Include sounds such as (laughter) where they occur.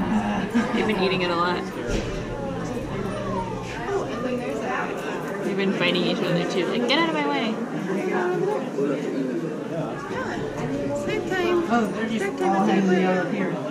(laughs) They've been eating it a lot. They've been fighting each other too. Like, get out of my way. Oh, they're just all hanging out other here.